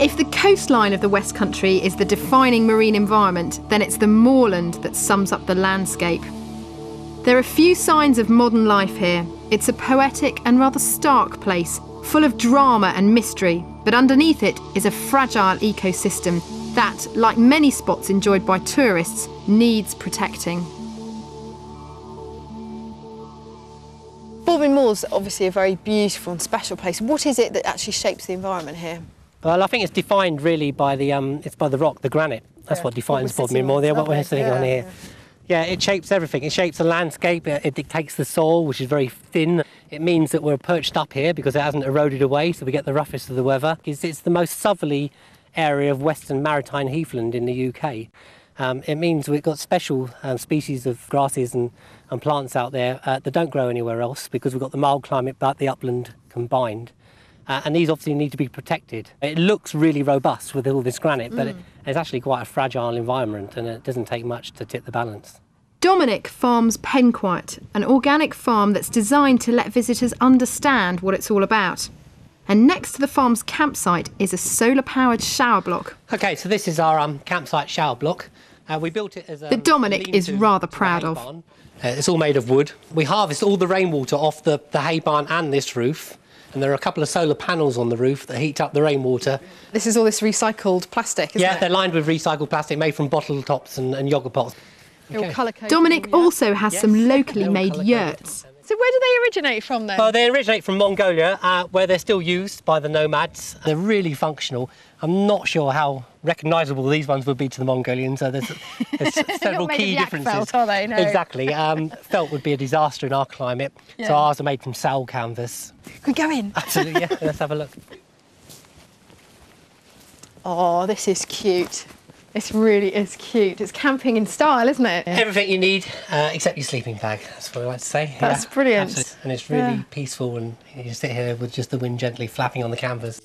If the coastline of the West Country is the defining marine environment, then it's the moorland that sums up the landscape. There are few signs of modern life here. It's a poetic and rather stark place, full of drama and mystery, but underneath it is a fragile ecosystem that, like many spots enjoyed by tourists, needs protecting. Bodmin Moor's obviously a very beautiful and special place. What is it that actually shapes the environment here? Well, I think it's defined really by the um, it's by the rock, the granite. That's Yeah. what defines Bodmin sitting There, what we're sitting on here. Yeah, it shapes everything. It shapes the landscape. It, it dictates the soil, which is very thin. It means that we're perched up here because it hasn't eroded away, so we get the roughest of the weather. It's, it's the most southerly area of western maritime heathland in the UK. Um, it means we've got special um, species of grasses and, and plants out there uh, that don't grow anywhere else because we've got the mild climate but the upland combined. Uh, and these obviously need to be protected. It looks really robust with all this granite, but it, it's actually quite a fragile environment and it doesn't take much to tip the balance. Dominic farms Penquite, an organic farm that's designed to let visitors understand what it's all about. And next to the farm's campsite is a solar powered shower block. Okay, so this is our um, campsite shower block. Uh, we built it as a That Dominic is rather proud of. Uh, it's all made of wood. We harvest all the rainwater off the, the hay barn and this roof. And there are a couple of solar panels on the roof that heat up the rainwater. This is all this recycled plastic, isn't yeah, it? they're lined with recycled plastic made from bottle tops and, and yogurt pots. Okay. Dominic also has Yes, some locally they're made colour-coded. yurts. So where do they originate from then? Well, they originate from Mongolia, uh, where they're still used by the nomads. They're really functional. I'm not sure how recognisable these ones would be to the Mongolians. So there's, there's several key differences. felt, are they? No. Exactly. Um, felt would be a disaster in our climate, so ours are made from sal canvas. Can we go in? Absolutely. Yeah. Let's have a look. Oh, this is cute. This really is cute. It's camping in style, isn't it? Everything you need uh, except your sleeping bag. That's what I like to say. That's brilliant. absolutely. And it's really Yeah. peaceful, and you sit here with just the wind gently flapping on the canvas.